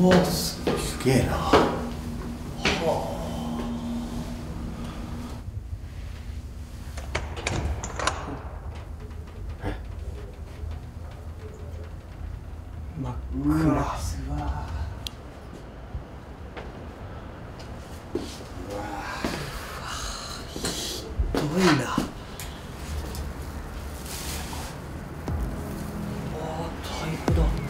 うわすすげえな。はあ。え？真っ暗。すわうわひどいな。ああ、だいだ。